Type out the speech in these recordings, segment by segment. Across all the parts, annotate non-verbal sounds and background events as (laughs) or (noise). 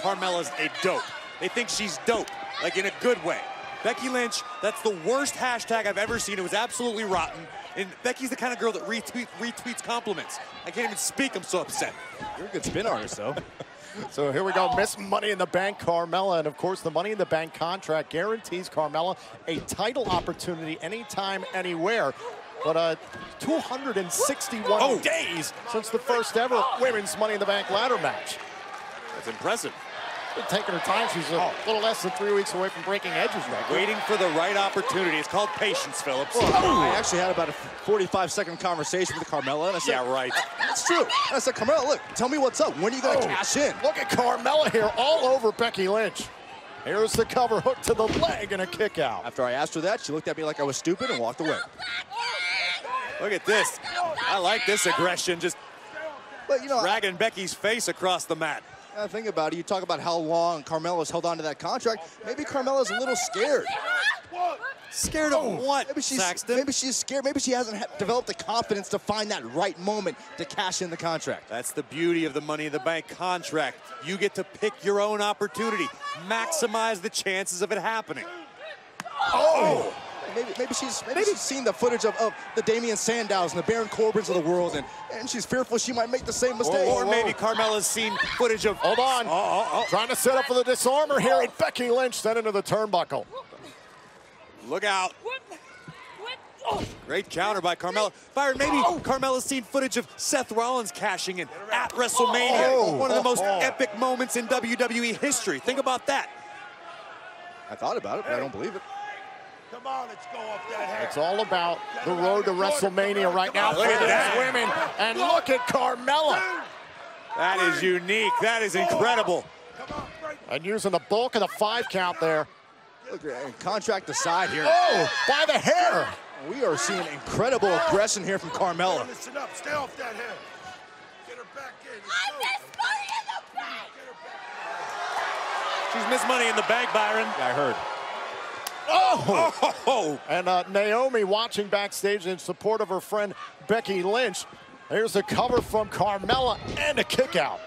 Carmella's a dope. They think she's dope, like in a good way. Becky Lynch, that's the worst hashtag I've ever seen. It was absolutely rotten. And Becky's the kind of girl that retweet, retweets compliments. I can't even speak, I'm so upset. You're a good spin artist, though. (laughs) So here we go, Miss Money in the Bank, Carmella. And of course, the Money in the Bank contract guarantees Carmella a title opportunity anytime, anywhere. But uh, 261 Oh. days since the first ever Women's Money in the Bank ladder match. That's impressive. Been taking her time. She's a oh. little less than three weeks away from breaking Edge's record. Waiting for the right opportunity. It's called patience, Phillips. I actually had about a 45 second conversation with Carmella, and I said, Yeah, right. Uh, that's true. And I said, Carmella, look, tell me what's up. When are you going to Oh, cash in? Look at Carmella here, all over Becky Lynch. Here's the cover, hook to the leg, and a kick out. After I asked her that, she looked at me like I was stupid and walked away. Look at this. I like this aggression, just But, you know, dragging Becky's face across the mat. I think about it. You talk about how long Carmella's held on to that contract. Maybe Carmella's a little scared. Scared of oh, what, Maybe she's, Saxton? maybe she's scared. Maybe she hasn't ha- developed the confidence to find that right moment to cash in the contract. That's the beauty of the Money in the Bank contract. You get to pick your own opportunity. Maximize the chances of it happening. Oh! oh! Maybe, maybe she's maybe, she's seen the footage of, of the Damien Sandows and the Baron Corbins of the world, and, and she's fearful she might make the same mistake. Or, or maybe Carmella's seen footage of. Hold on. Oh, oh, oh. Trying to set up for the Dis-arm-her here, and Becky Lynch sent into the turnbuckle. Look out. Great counter by Carmella. Byron, maybe oh. Carmella's seen footage of Seth Rollins cashing in at WrestleMania. Oh. One of the most oh. epic moments in WWE history. Think about that. I thought about it, but I don't believe it. Come on, let's go off that hair. It's all about the road to WrestleMania right now Look for at these that. women. And look at Carmella. That is unique. That is incredible. Come on, break. And using the bulk of the five count there. Look, and contract aside here, Oh, by the hair. we are seeing incredible oh. aggression here from Carmella. Listen up. Stay off that hair. Get her back in. Let's go. She's Miss Money in the Bank, Byron. I heard. Oh. Oh, And uh, Naomi watching backstage in support of her friend Becky Lynch. Here's a cover from Carmella and a kick out.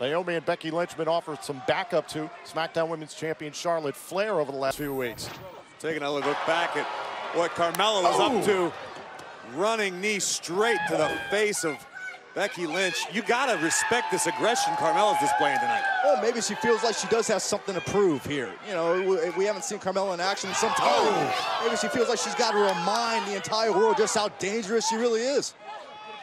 Naomi and Becky Lynch been offered some backup to SmackDown Women's Champion Charlotte Flair over the last few weeks. taking a look back at what Carmella was Oh. up to. Running knee straight to the face of Becky Lynch. You gotta respect this aggression Carmella's displaying tonight. Well, maybe she feels like she does have something to prove here. You know, we- we haven't seen Carmella in action in some time. Oh. Maybe she feels like she's got to remind the entire world just how dangerous she really is.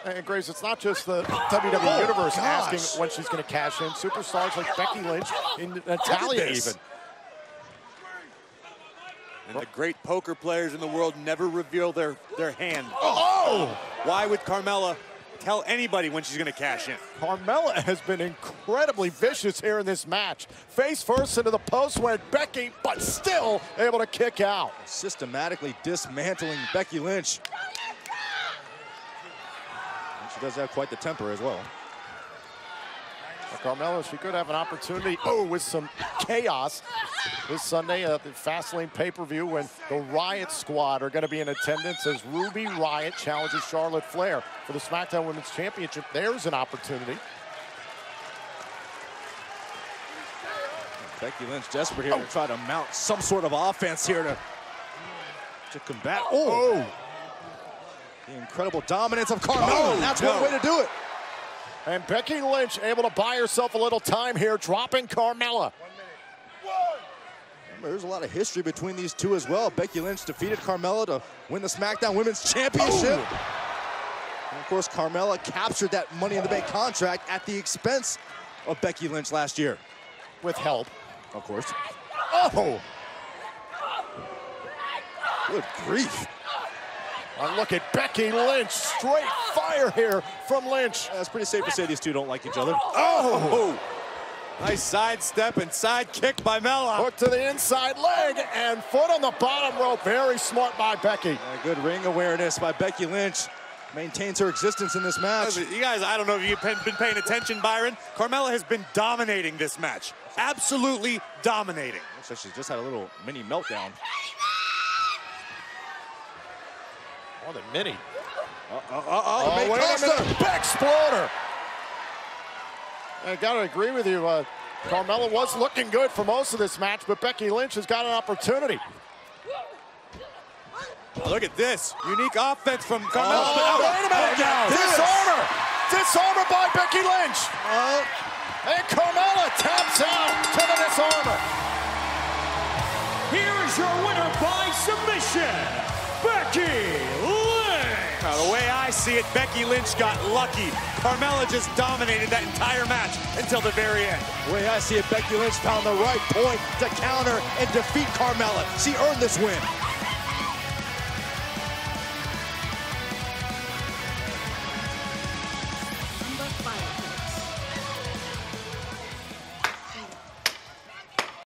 And Graves, it's not just the WWE Oh, Universe gosh. asking when she's going to cash in. Superstars like Becky Lynch and Natalya this. even. And the great poker players in the world never reveal their, their hand. Oh! Why would Carmella tell anybody when she's gonna cash in? Carmella has been incredibly vicious here in this match. Face first into the post went Becky, but still able to kick out. Systematically dismantling Becky Lynch. And she does have quite the temper as well. Well, Carmella, she could have an opportunity, oh, with some chaos this Sunday at the Fastlane pay-per-view when the Riot Squad are going to be in attendance as Ruby Riot challenges Charlotte Flair for the SmackDown Women's Championship. There's an opportunity. Becky Lynch desperate here to oh. try to mount some sort of offense here to, to combat. Oh. oh! The incredible dominance of Carmella. Oh, That's no. one way to do it. And Becky Lynch able to buy herself a little time here, dropping Carmella. There's a lot of history between these two as well. Becky Lynch defeated Carmella to win the SmackDown Women's Championship. And of course, Carmella captured that Money in the Bank contract at the expense of Becky Lynch last year. with help. Of course. Oh! Good grief. And look at Becky Lynch, straight fire here from Lynch. It's pretty safe to say these two don't like each other. Oh! oh! Nice sidestep and side kick by Mella. Hook to the inside leg and foot on the bottom rope. Very smart by Becky. A good ring awareness by Becky Lynch. Maintains her existence in this match. You guys, I don't know if you've been been paying attention, Byron. Carmella has been dominating this match. Absolutely dominating. Looks like she just had a little mini meltdown. More than mini. Uh-oh, Oh, May wait a Costa. minute. Back exploder. I got to agree with you. Uh, Carmella was looking good for most of this match, but Becky Lynch has got an opportunity. Look at this. Unique offense from Carmella. Oh, but- oh, wait a minute oh, now. this. Dis-arm-her. Dis-arm-her by Becky Lynch. Oh, And Carmella taps out to the Dis-arm-her. Here is your winner by submission, Becky Lynch. The way I see it, Becky Lynch got lucky. Carmella just dominated that entire match until the very end. the way I see it, Becky Lynch found the right point to counter and defeat Carmella. She earned this win.